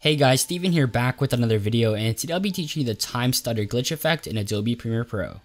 Hey guys, Steven here back with another video and today I'll be teaching you the time stutter glitch effect in Adobe Premiere Pro.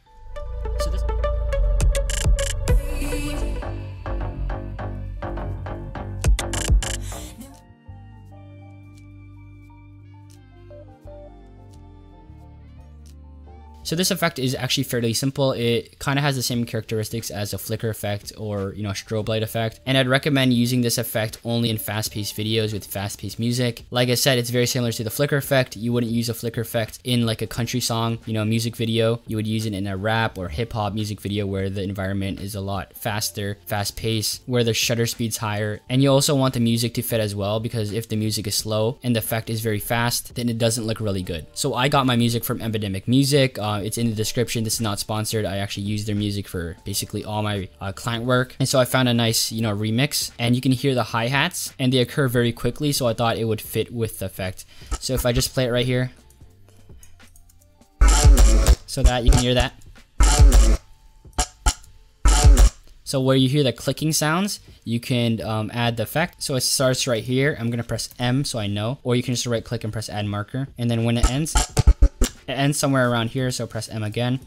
So this effect is actually fairly simple. It kind of has the same characteristics as a flicker effect or, you know, strobe light effect. And I'd recommend using this effect only in fast-paced videos with fast-paced music. Like I said, it's very similar to the flicker effect. You wouldn't use a flicker effect in like a country song, you know, music video. You would use it in a rap or hip hop music video where the environment is a lot faster, fast-paced, where the shutter speed's higher. And you also want the music to fit as well because if the music is slow and the effect is very fast, then it doesn't look really good. So I got my music from Epidemic Music. Uh, Uh, it's in the description. This is not sponsored. I actually use their music for basically all my uh, client work. And so I found a nice, you know, remix and you can hear the hi-hats and they occur very quickly. So I thought it would fit with the effect. So if I just play it right here, so that you can hear that. So where you hear the clicking sounds, you can um, add the effect. So it starts right here. I'm gonna press M so I know, or you can just right click and press add marker. And then when it ends, it ends somewhere around here, so press M again.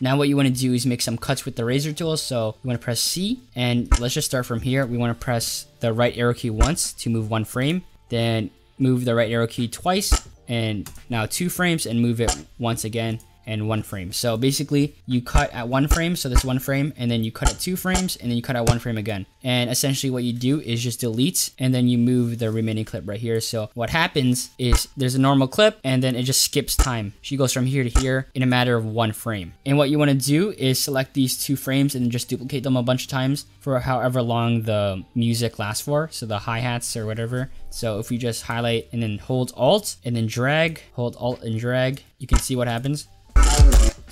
Now what you want to do is make some cuts with the razor tool. So you want to press C and let's just start from here. We want to press the right arrow key once to move one frame, then move the right arrow key twice and now two frames and move it once again and one frame. So basically you cut at one frame, so this one frame, and then you cut at two frames, and then you cut at one frame again. And essentially what you do is just delete, and then you move the remaining clip right here. So what happens is there's a normal clip, and then it just skips time. She goes from here to here in a matter of one frame. And what you want to do is select these two frames and just duplicate them a bunch of times for however long the music lasts for. So the hi-hats or whatever. So if we just highlight and then hold Alt and then drag, hold Alt and drag, you can see what happens.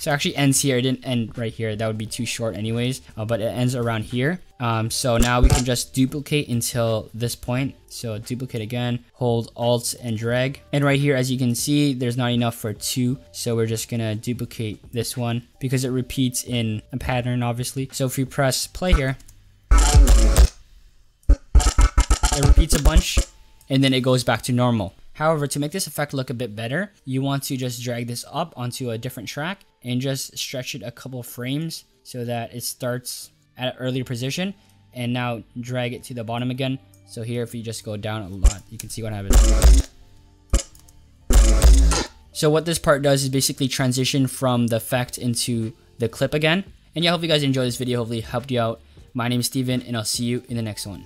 So actually ends here. It didn't end right here. That would be too short anyways. Uh, but it ends around here. Um, so now we can just duplicate until this point. So duplicate again, hold Alt and drag. And right here, as you can see, there's not enough for two. So we're just gonna duplicate this one because it repeats in a pattern, obviously. So if we press play here, it repeats a bunch and then it goes back to normal. However, to make this effect look a bit better, you want to just drag this up onto a different track and just stretch it a couple frames so that it starts at an earlier position and now drag it to the bottom again. So here, if you just go down a lot, you can see what happens. So what this part does is basically transition from the effect into the clip again. And yeah, I hope you guys enjoyed this video. Hopefully helped you out. My name is Steven and I'll see you in the next one.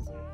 necessary.